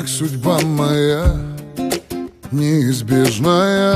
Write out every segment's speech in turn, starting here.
как судьба моя неизбежная.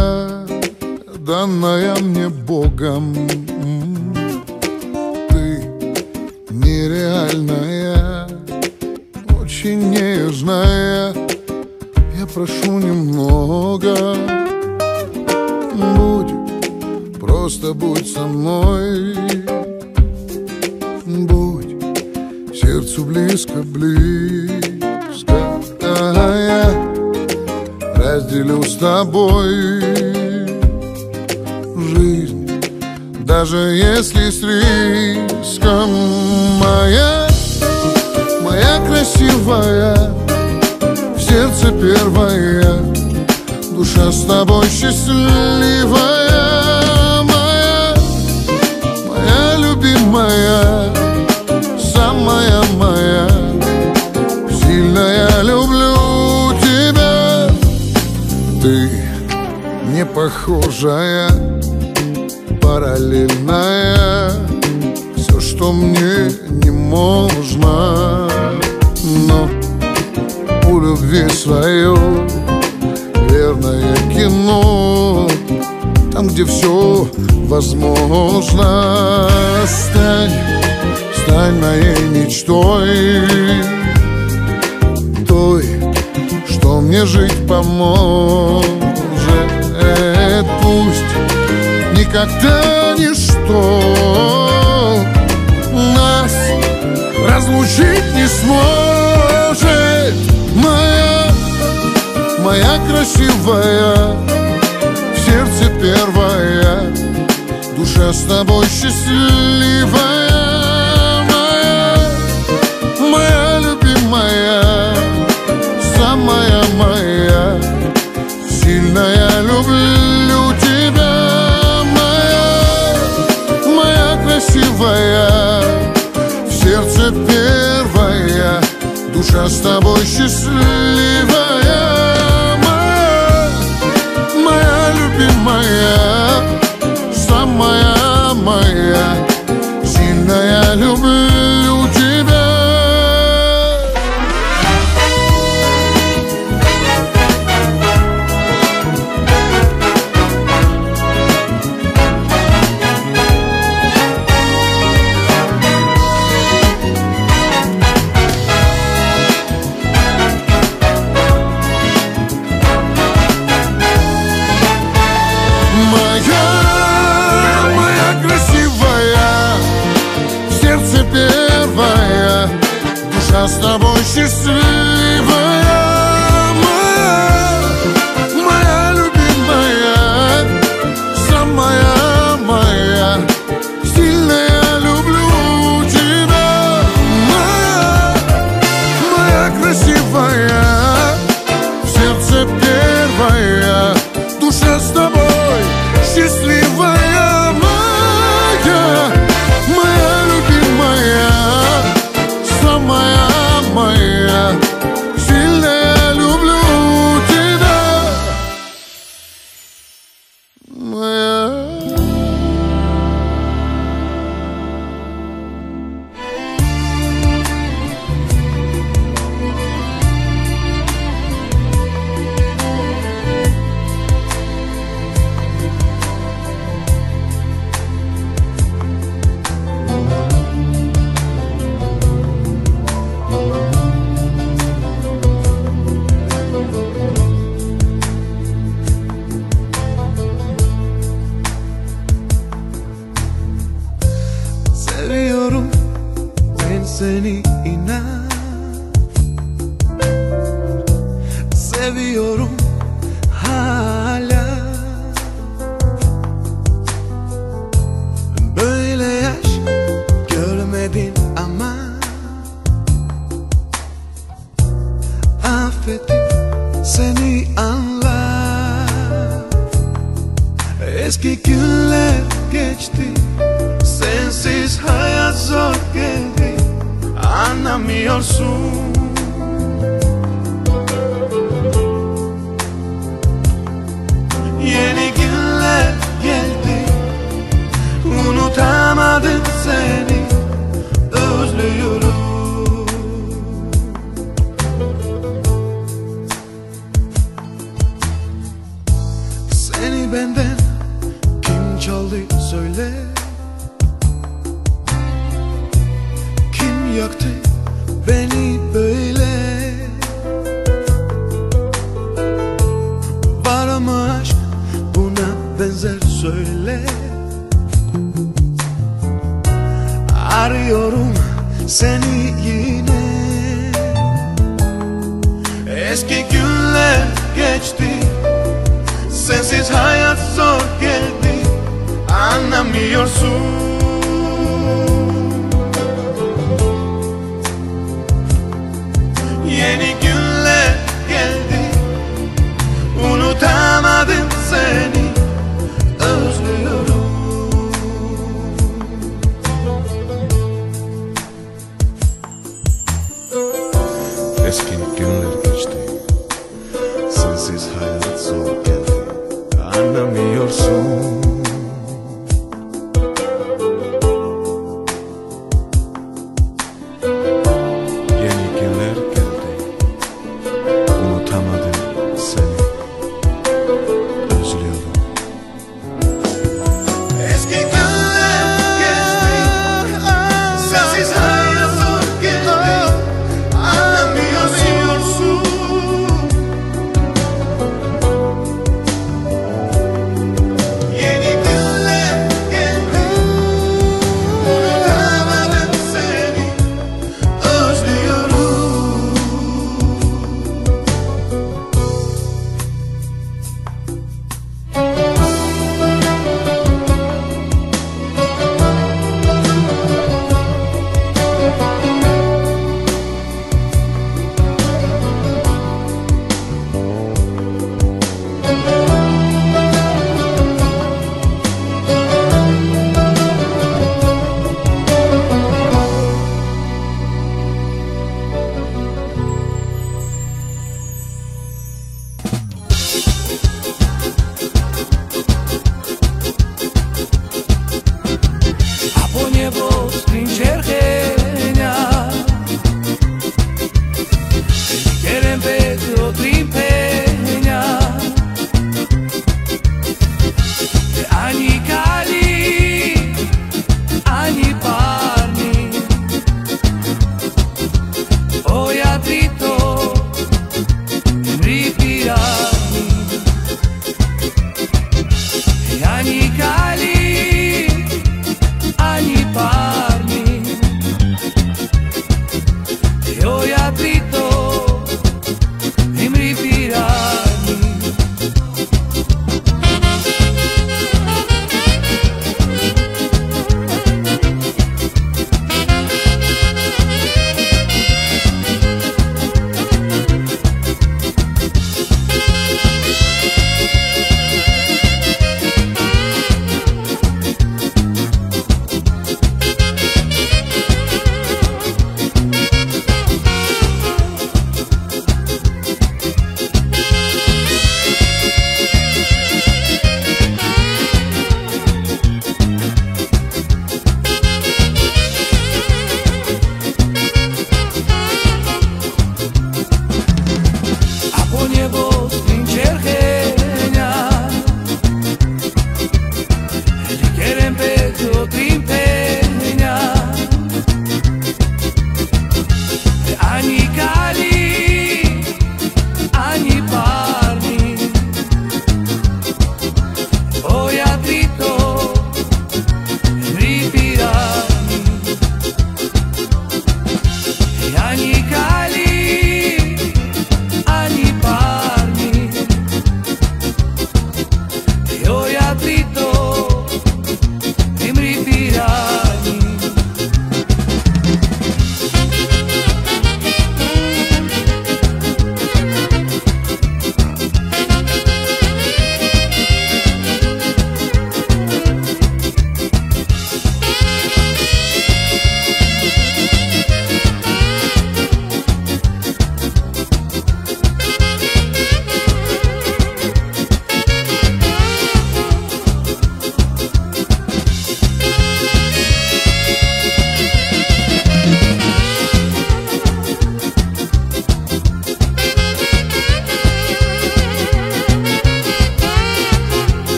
так пусть никогда ничто. Нас разлучить не сможет Моя, моя красивая В сердце первая Душа с тобой счастливая Моя, моя любимая Самая моя сильная. первая, в сердце первая, душа с тобой счастлива.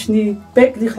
Właśnie pek tych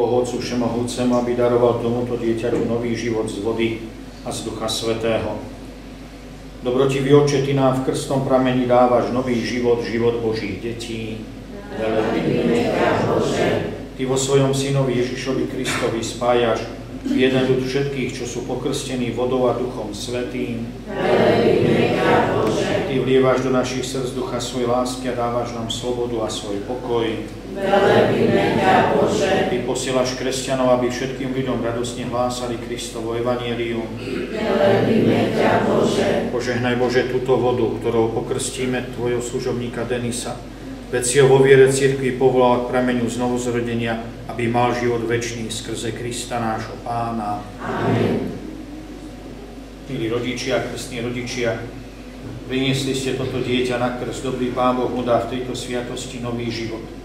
Boh Otcu Všemohúcemu, aby daroval tomuto dieťaťu nový život z vody a z Ducha Svetého. Dobrotivý oče, Ty nám v krstnom pramení dávaš nový život, život Božích detí. Ty vo svojom synovi Ježišovi Kristovi spájaš jeden ľud všetkých, čo sú pokrstení vodou a Duchom Svetým. Ty vlievaš do našich srdc ducha svojej lásky a dávaš nám slobodu a svoj pokoj. Velebíme ťa, Bože. Ty posielaš kresťanov, aby všetkým ľuďom radosne hlásali Kristovo evanielium. Velebíme ťa, Bože. Požehnaj Bože túto vodu, ktorou pokrstíme Tvojho služobníka Denisa. Veď si ho vo viere cirkvi povolal k prameňu znovu zrodenia, aby mal život väčší skrze Krista nášho Pána. Amen. Milí rodičia, krstní rodičia, priniesli ste toto dieťa na krst. Dobrý Pán Boh mu dá v tejto sviatosti nový život.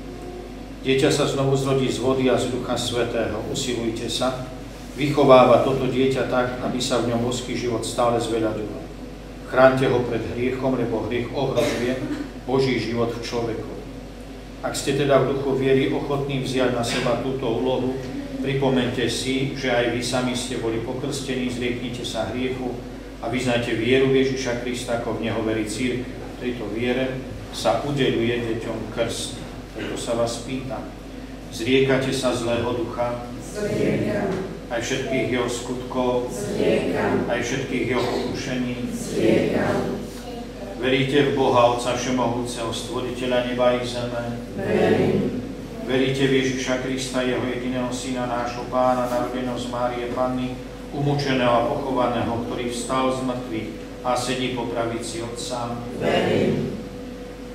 Dieťa sa znovu zrodí z vody a z Ducha Svetého. Usilujte sa. Vychováva toto dieťa tak, aby sa v ňom boský život stále zveľaďoval. Chránte ho pred hriechom, lebo hriech ohrozuje Boží život v človeku. Ak ste teda v duchu viery ochotní vziať na seba túto úlohu, pripomente si, že aj vy sami ste boli pokrstení, zrieknite sa hriechu a vyznajte vieru Ježiša Krista, ako v Neho verí církev. V tejto viere sa udeluje deťom krst. Preto sa vás pýtam, zriekate sa zlého ducha, Zriekam, aj všetkých jeho skutkov, zriekam, aj všetkých jeho pokušení. zriekam. Veríte v Boha, Otca Všemohúceho, Stvoriteľa neba i zeme. Verím. Veríte v Ježiša Krista, Jeho jediného Syna, nášho Pána, narodeného z Márie Panny, umúčeného a pochovaného, ktorý vstal z mŕtvych a sedí po pravici Otca. Verím.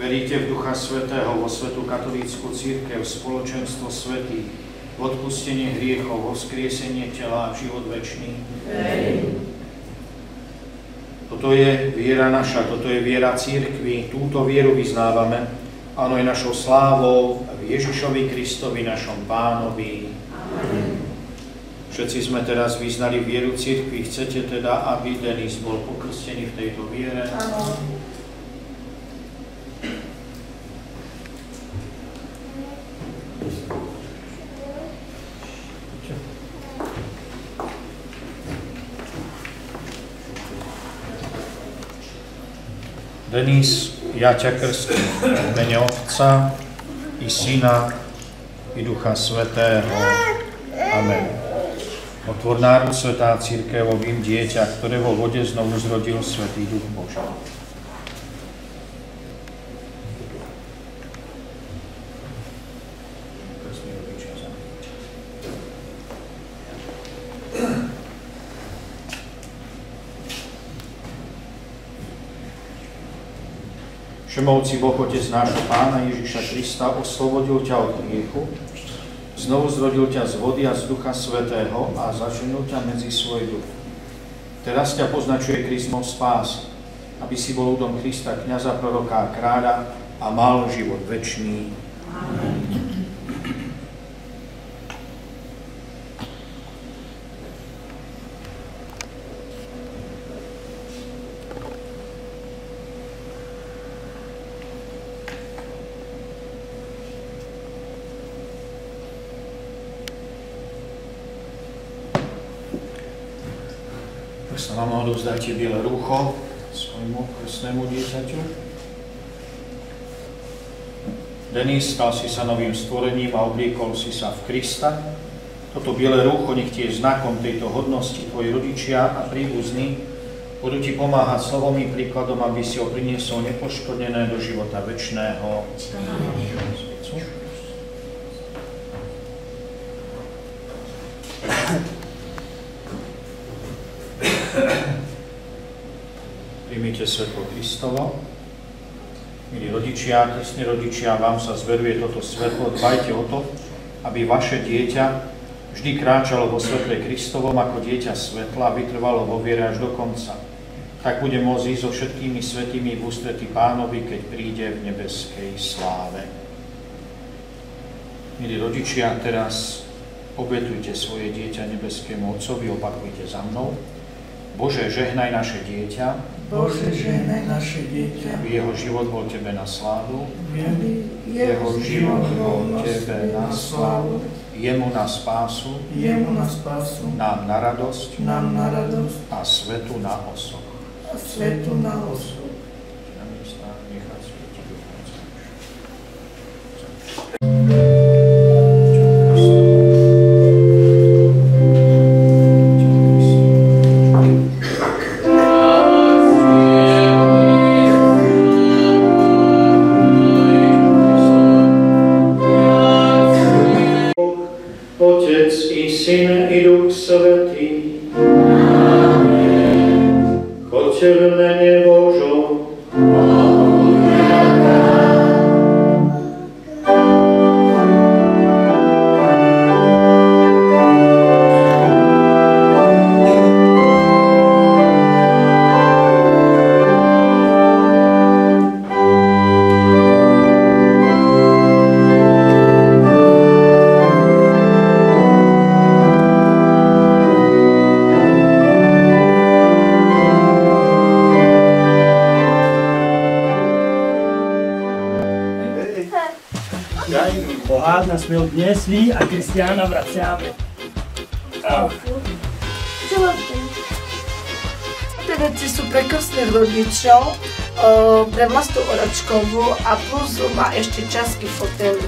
Veríte v Ducha Svetého, vo Svetú katolícku církev, spoločenstvo svetých, odpustenie hriechov, voskriesenie tela a život večný. Verím. Toto je viera naša, toto je viera církvy, túto vieru vyznávame. Áno, je našou slávou v Ježišovi Kristovi, našom pánovi. Všetci sme teraz vyznali vieru církvy. Chcete teda, aby Denis bol pokrstený v tejto viere? Áno. Denis, ja ťa krstím v mene Otca i Syna i Ducha Svetého. Amen. Otvor národ Svetá Církev, obím dieťa, ktoré vo vode znovu zrodil Svetý Duch Boží. Krstní rodičia za mňa. Všemovci Boh, Otec nášho Pána Ježiša Krista, oslobodil ťa od hriechu, znovu zrodil ťa z vody a z Ducha Svetého a zaženil ťa medzi svoj duch. Teraz ťa poznačuje Kristmov spás, aby si bol ľudom Krista, kniaza, proroka a kráľa a mal život večný. Tak sa odovzdáte biele rúcho svojmu krstnému dieťaťu. Denis, stal si sa novým stvorením a obliekol si sa v Krista. Toto biele rúcho nech ti je znakom tejto hodnosti. Tvoji rodičia a príbuzní budú ti pomáhať slovom i príkladom, aby si ho priniesol nepoškodené do života večného. Príjmite svetlo Kristovo. Milí rodičia, krstní rodičia, vám sa zveruje toto svetlo. Dbajte o to, aby vaše dieťa vždy kráčalo vo svetle Kristovom ako dieťa svetla a vytrvalo vo viere až do konca. Tak bude môcť ísť so všetkými svetými v ústretí pánovi, keď príde v nebeskej sláve. Milí rodičia, teraz obetujte svoje dieťa nebeskému Otcovi, opakujte za mnou. Bože, žehnaj naše dieťa, Bože, žehnaj naše dieťa, jeho život bol Tebe na slávu, jeho život bol Tebe na slávu, jemu na spásu, jemu na spásu, nám na radosť. Nám na radosť. A svetu na osob. a svetu na osob. Na miesta Времосту Орачково, а плюс ова еште часки фотел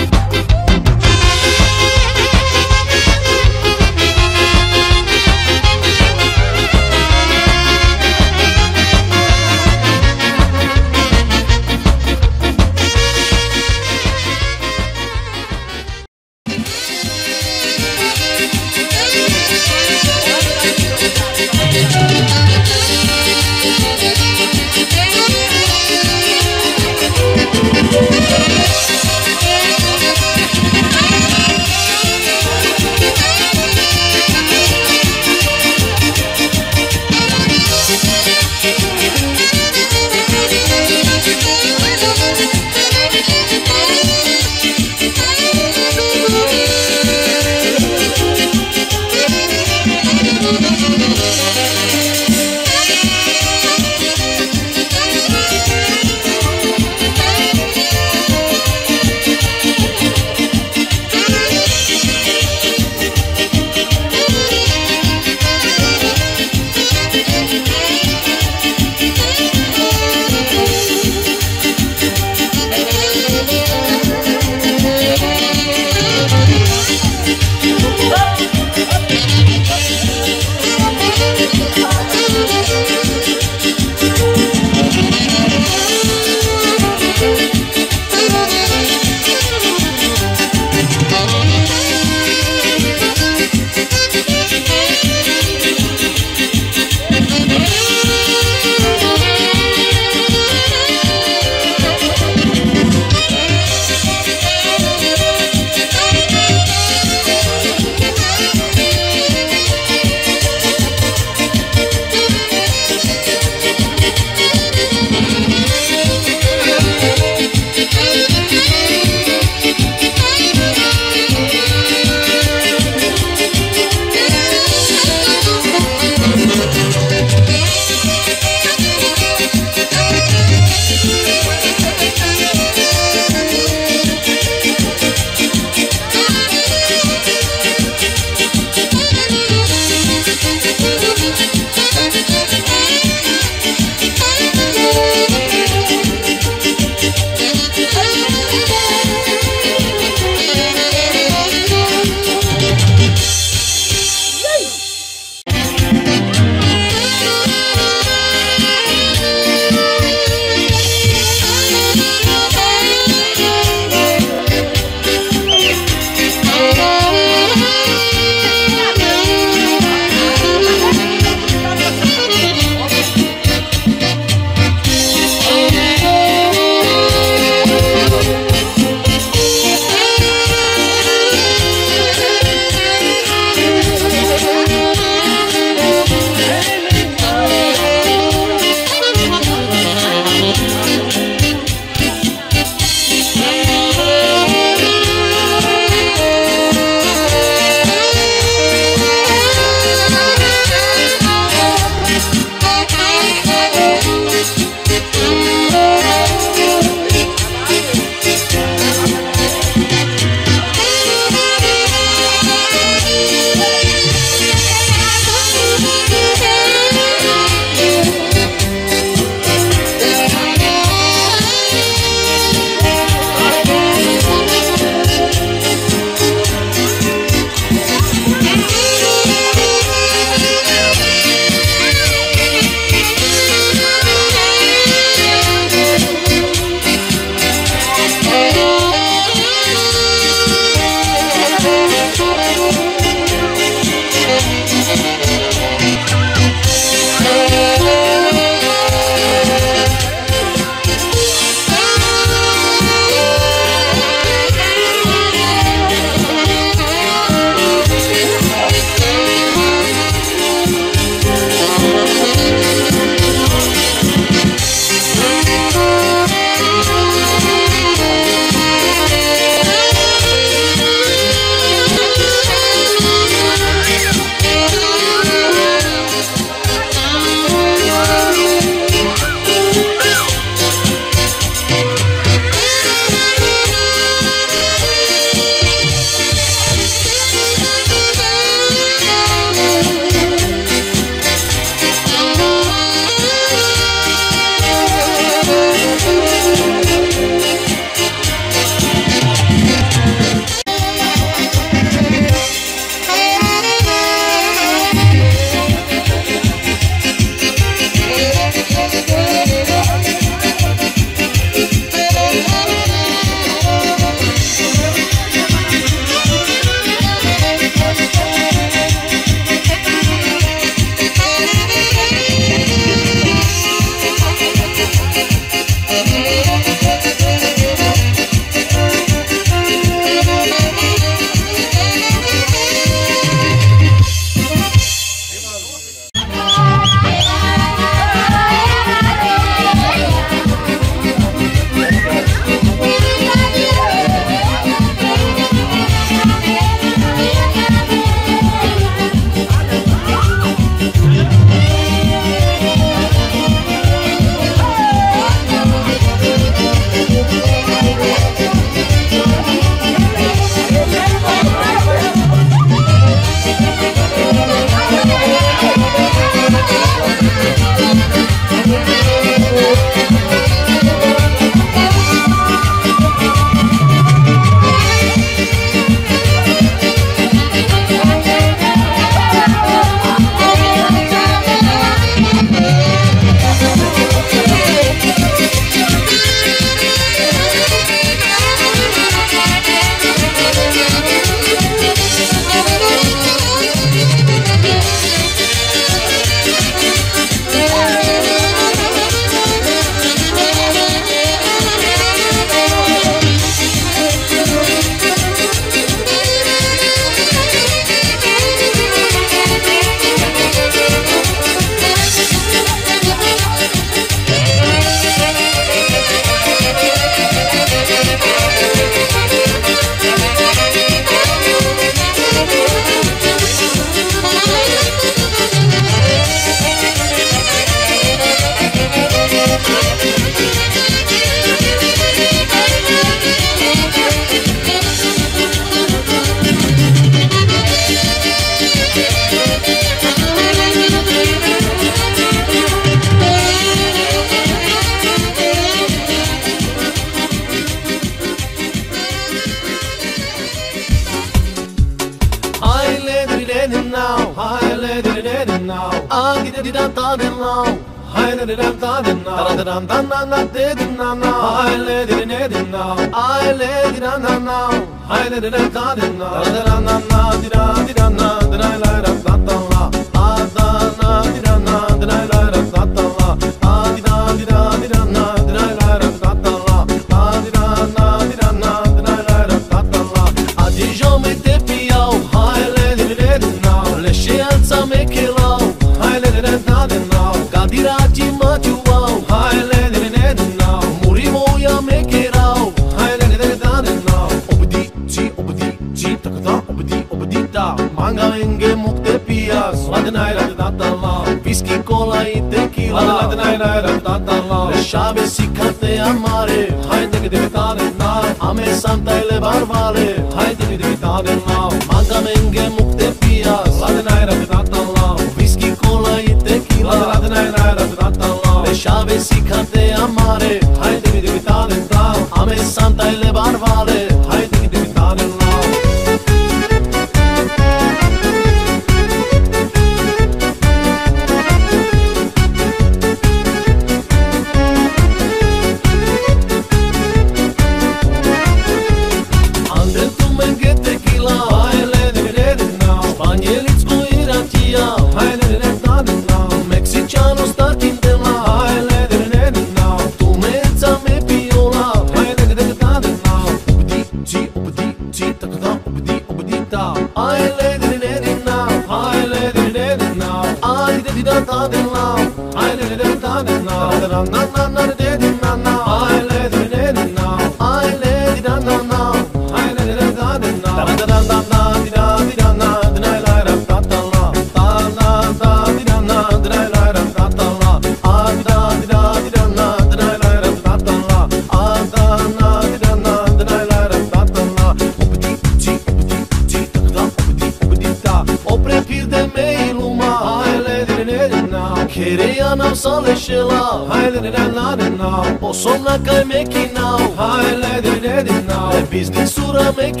Edin edin al Bizden sura mek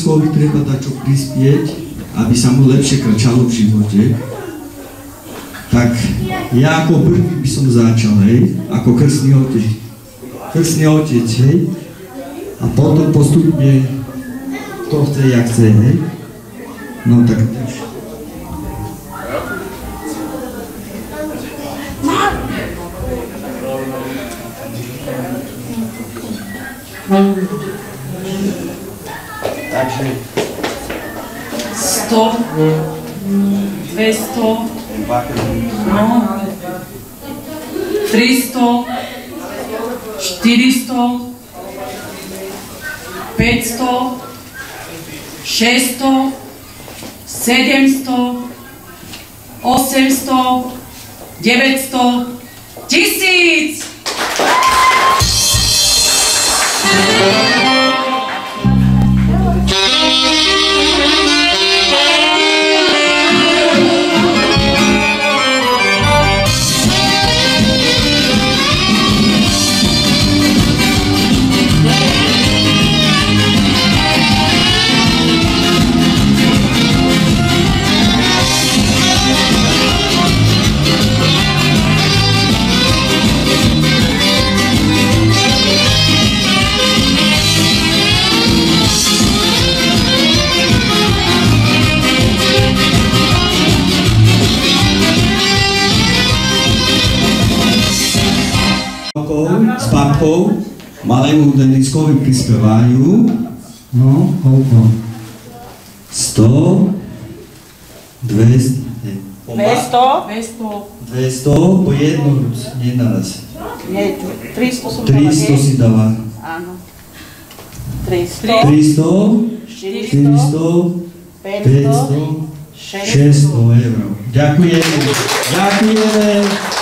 Dať čo prispieť, aby sa mu lepšie krčalo v živote. Tak ja ako prvý by som začal, hej, ako krstný otec. Krstný otec, hej. A potom postupne kto chce, jak chce, hej. No tak 200, 300, 400, 500, 600, 700, babkou malému Deniskovi prispievajú. No, koľko? 100, 200, nie, pomá- 200, 200 po jednu, nie naraz. Nie, 300 som 300 si dala. Áno. 300, 300, 400, 500, 600 eur. Ďakujeme. Ďakujeme.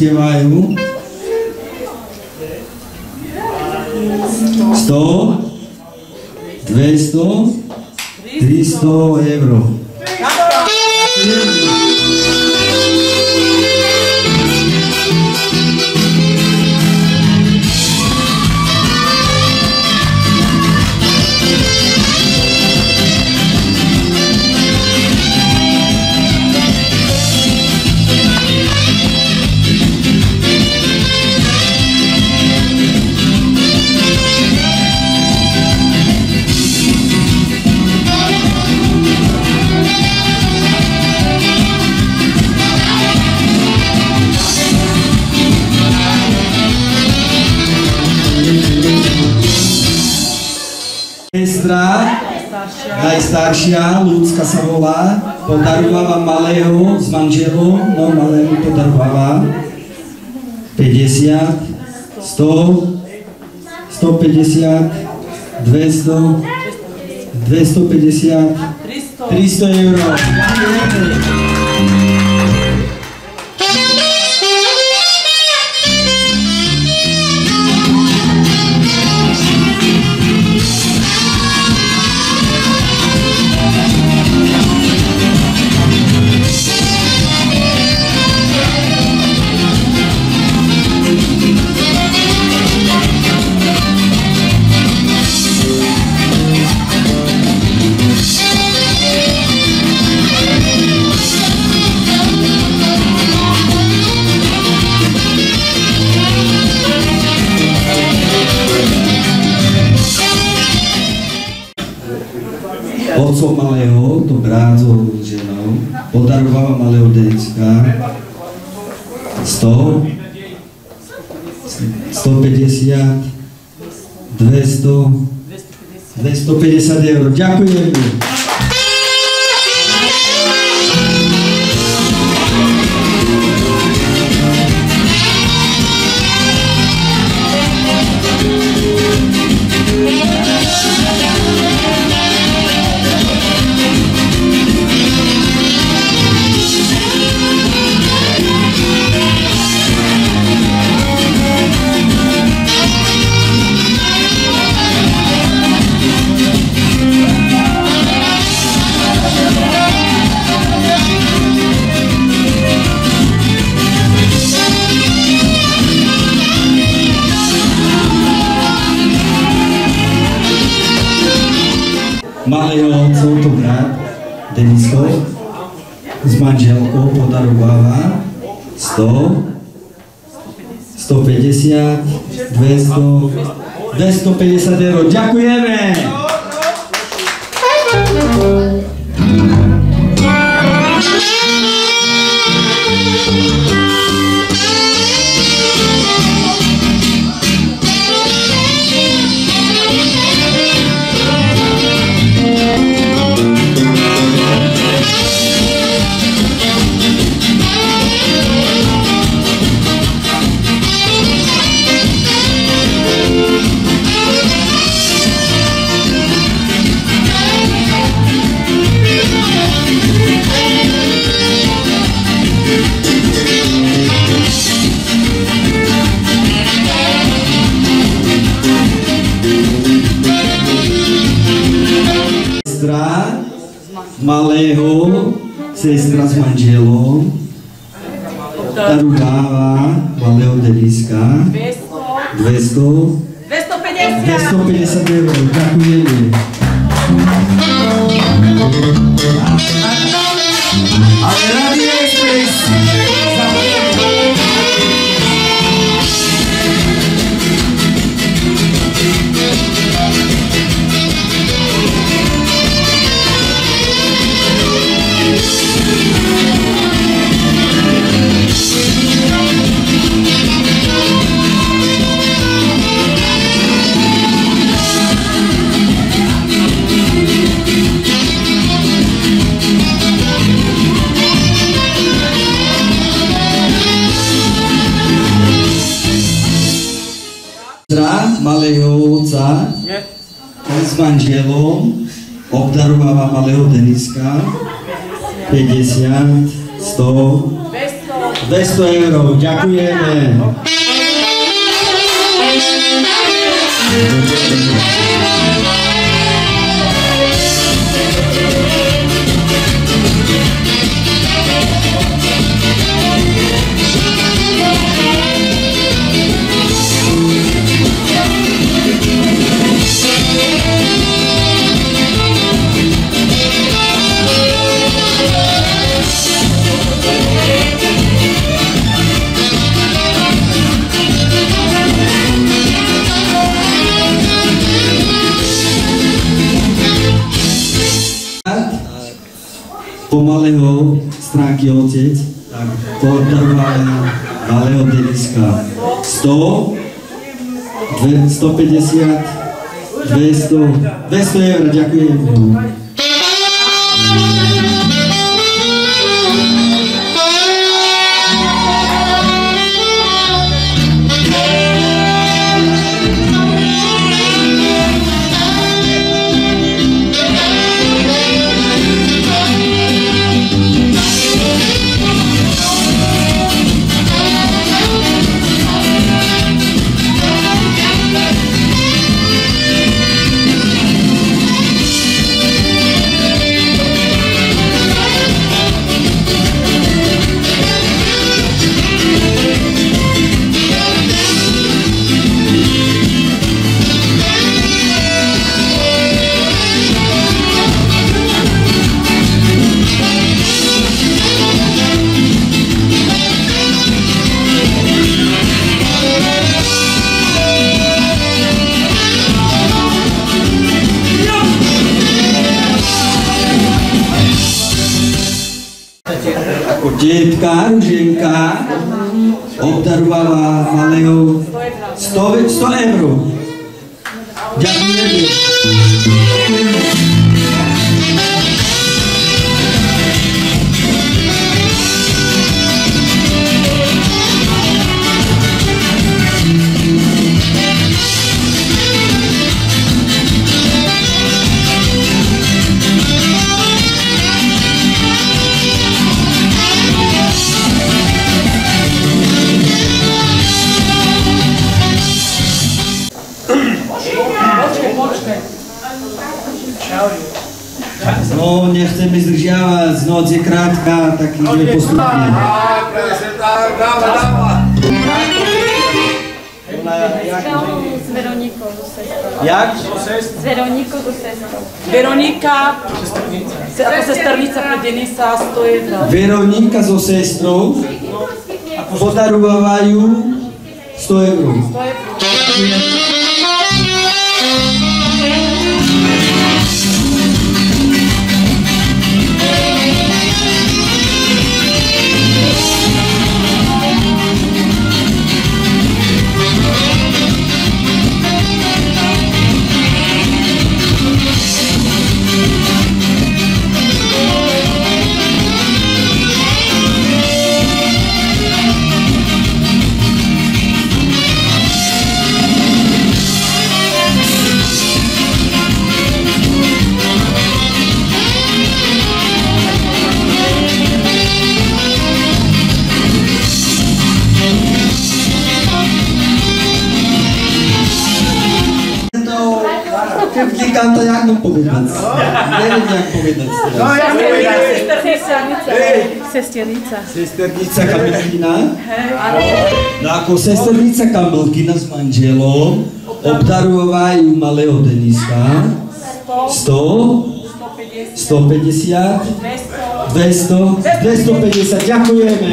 Hej, 200, 250, 300 eur. 200 eur. Ďakujeme. 100, 150, 200, 200 eur, ďakujem. Verônica Zosestrou, Botarua Vaiu, Stoebro. Povedať? Neviem, jak povedať. No, ja Sesternica. Sesternica. Sesternica Kamilkina. No ako sesternica Kamilkina s manželom obdarovajú malého Deniska 100, 150, 200, 250, ďakujeme.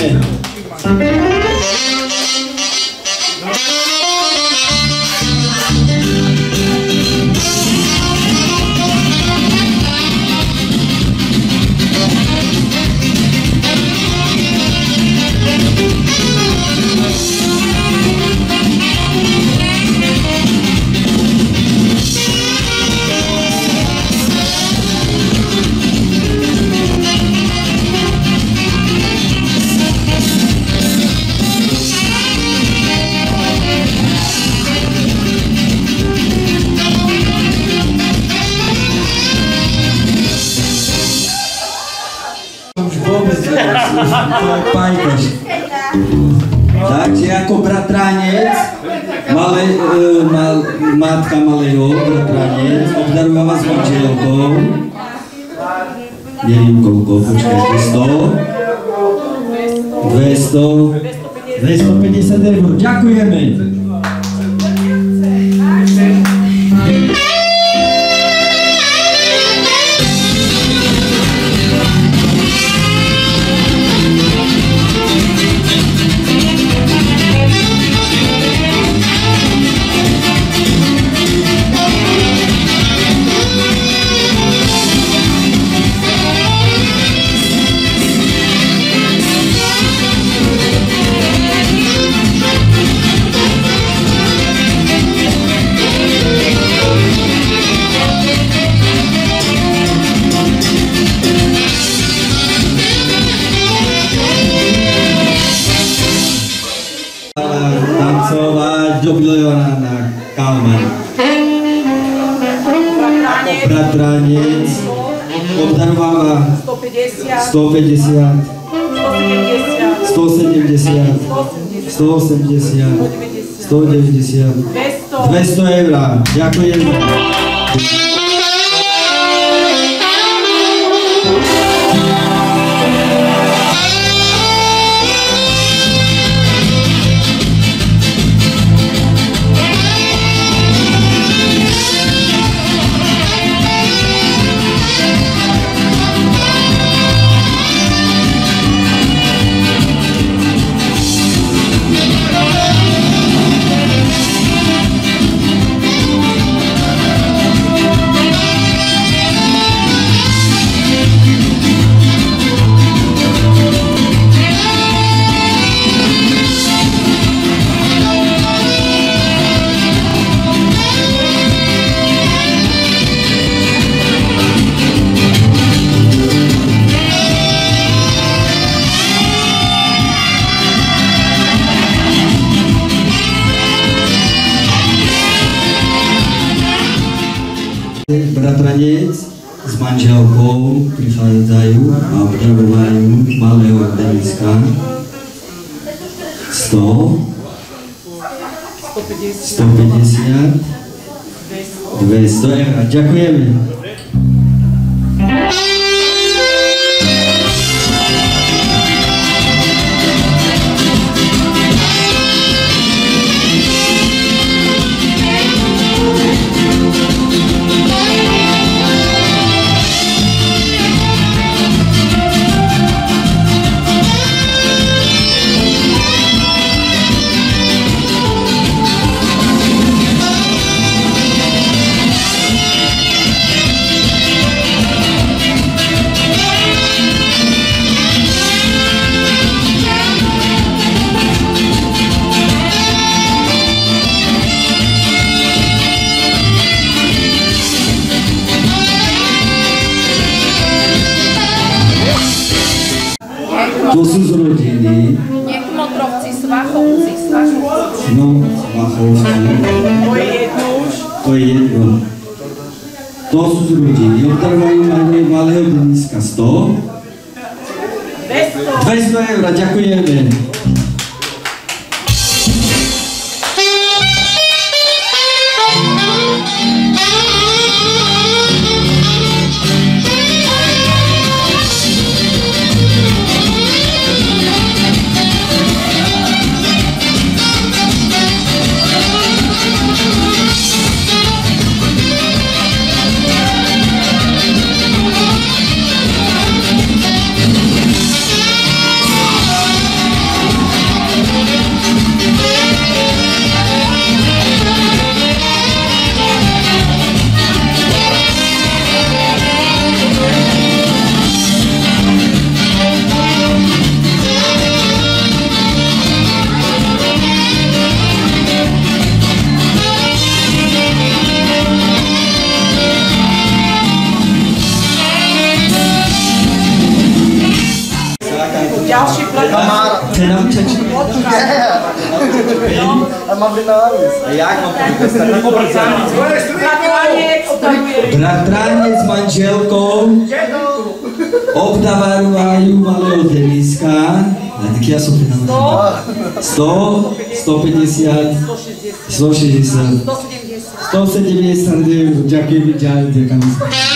Pajkaš. Takže ako bratranec, malé, e, mal, matka malého bratranec, obdarováva s manželkou. Neviem koľko, počkajte, 100, 200, 250 eur. Ďakujeme. 150, 170, 180, 190, 200 eur. Ďakujem. Dziękujemy. 160 170 170 170でジャケビジャーっていう感じです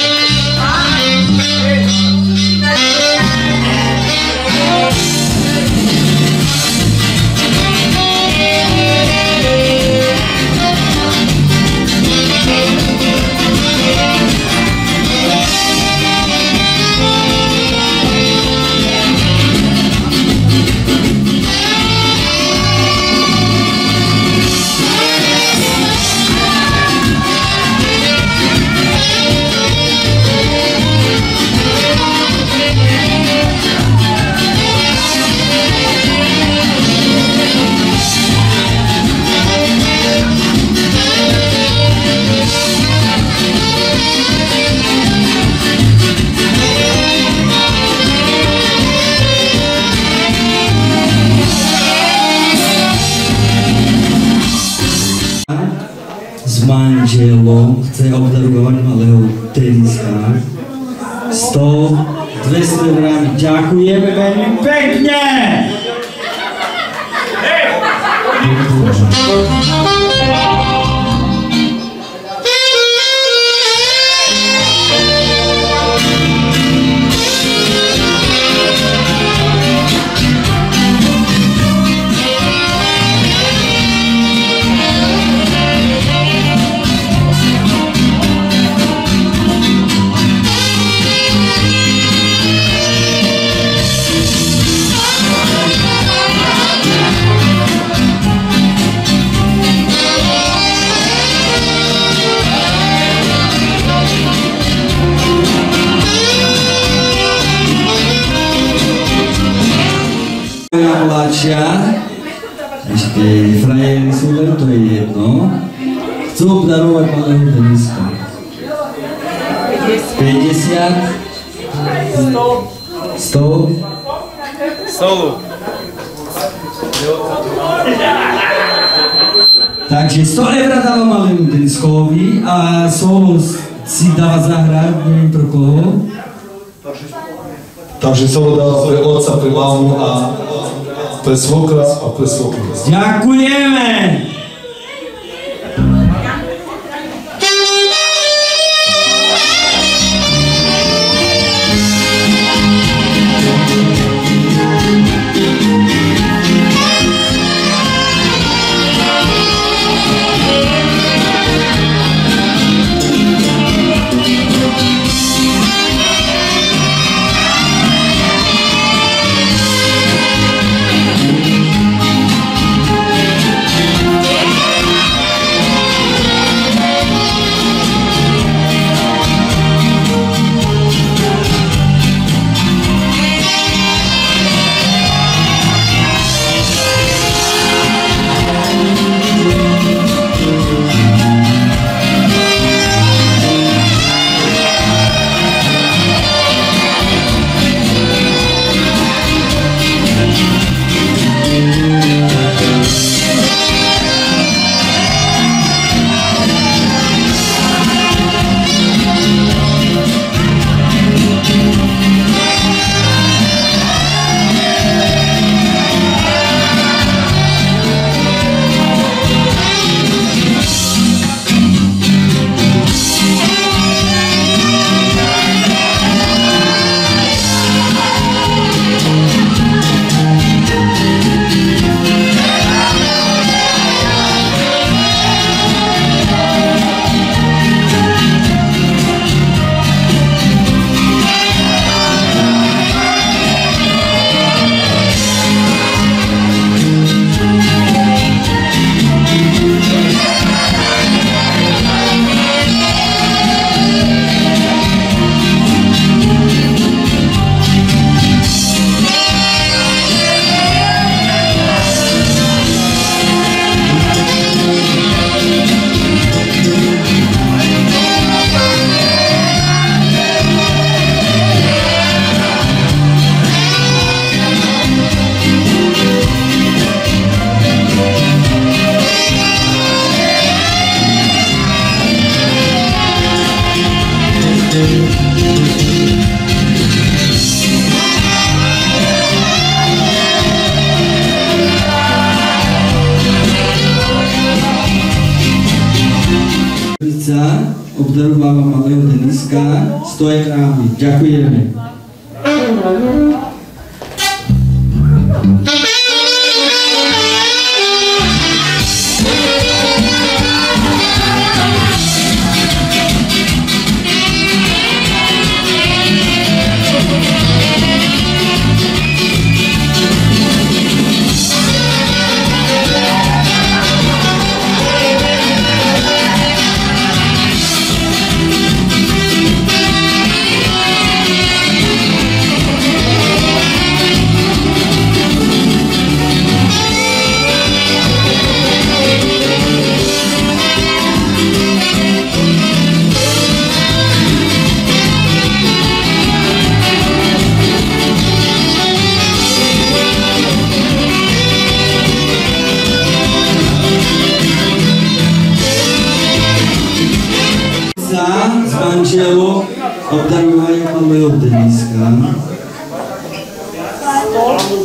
Amen. Takže solo dáva pre otca, pre mamu a pre svokra a pre svokru.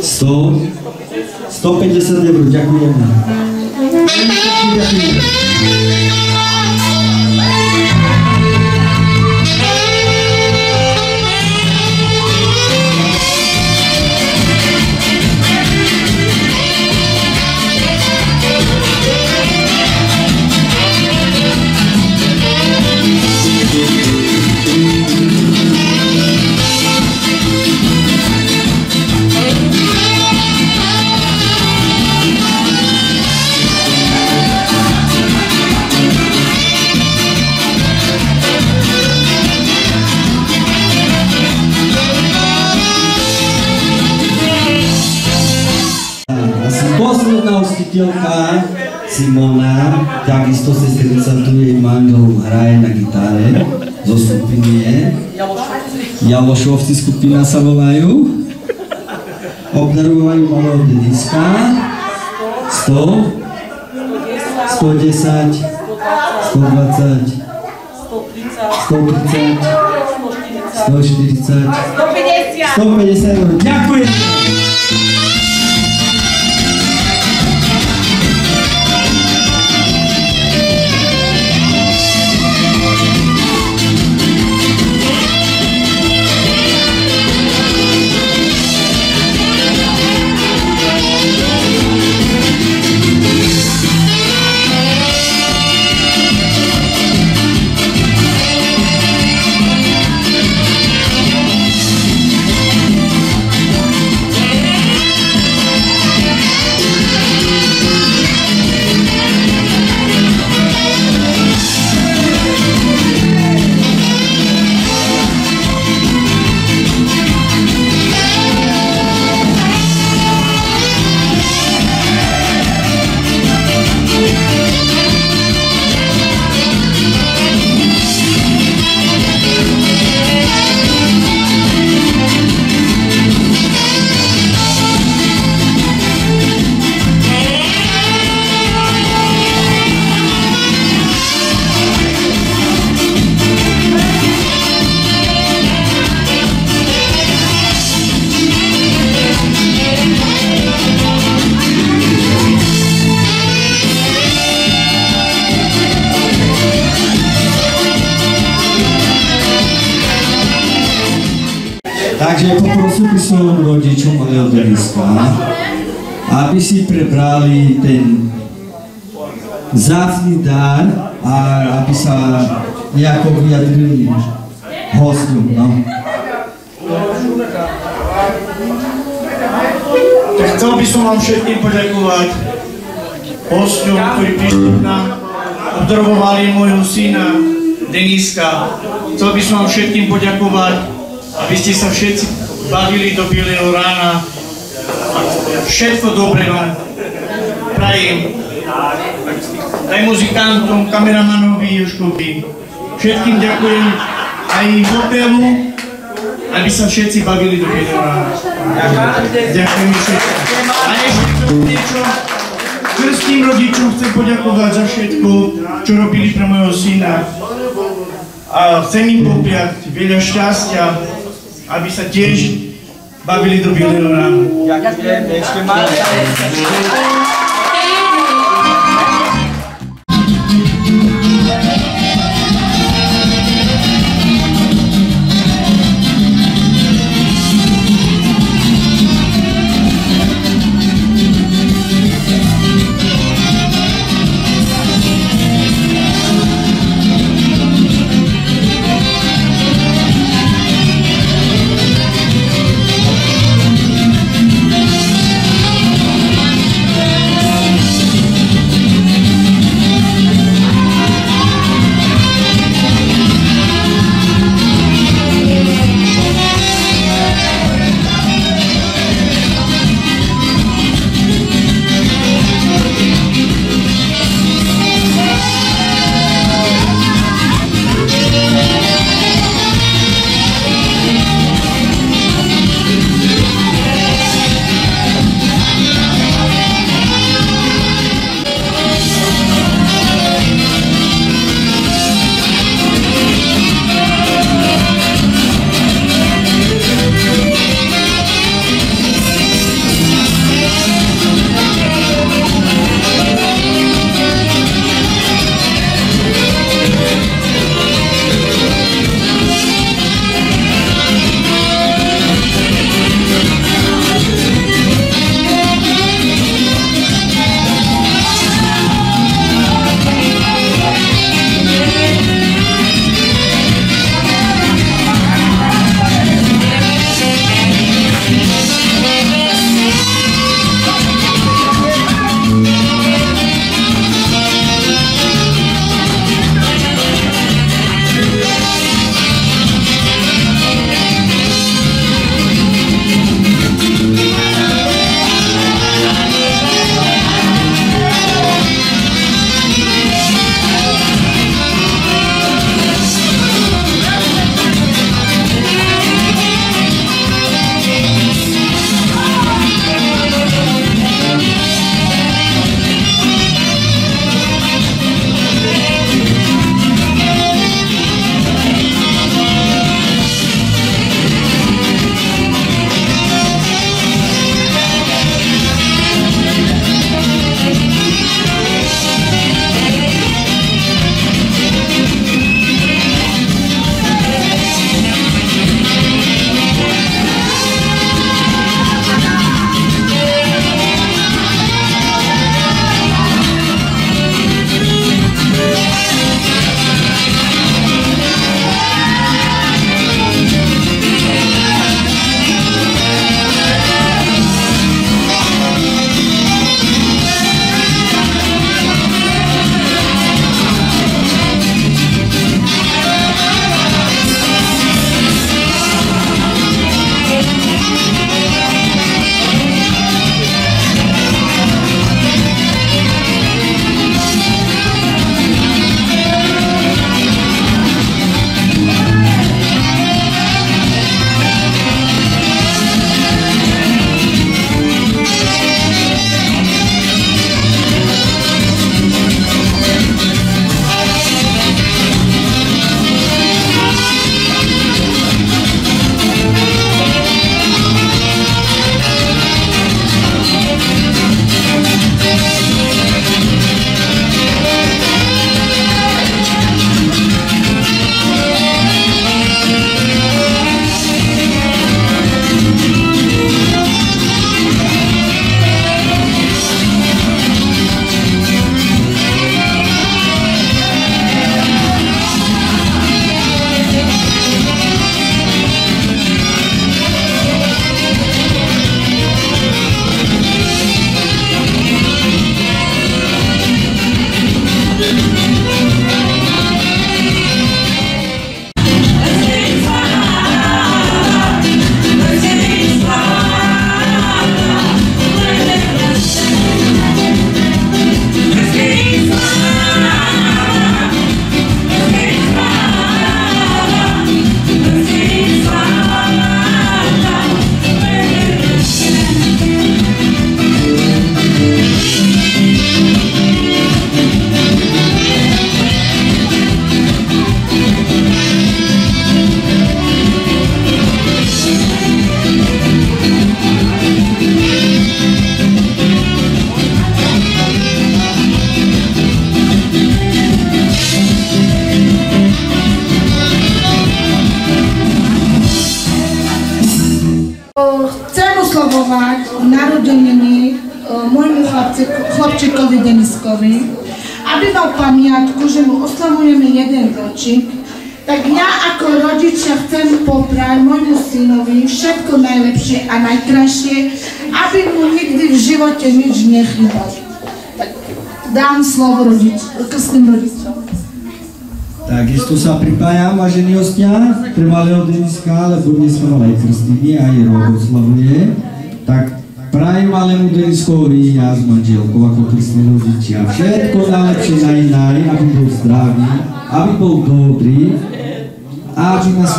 100, 150 eur, ďakujeme. Asi takisto sestrica tu jej manžel hraje na gitare zo skupiny je. Jalošovci skupina sa volajú. Obdarovajú malého Deniska. 100, 110, 120, 130, 140, 150 eur. Ďakujem! Vám všetkým poďakovať hosťom, ktorí prišli nám, obdrvovali môjho syna Deniska. Chcel by som vám všetkým poďakovať, aby ste sa všetci bavili do bieleho rána. Všetko dobré vám prajem. Aj muzikantom, kameramanovi Joškovi. Všetkým ďakujem aj hotelu, aby sa všetci bavili do bieleho rána. Ďakujem. A ešte niečo. Krstným rodičom chcem poďakovať za všetko, čo robili pre môjho syna. A chcem im popriať veľa šťastia, aby sa tiež bavili do bieleho rána. Ďakujem, ešte máme.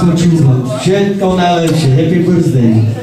Papo Chuzma, Jet Tonalansha, happy birthday.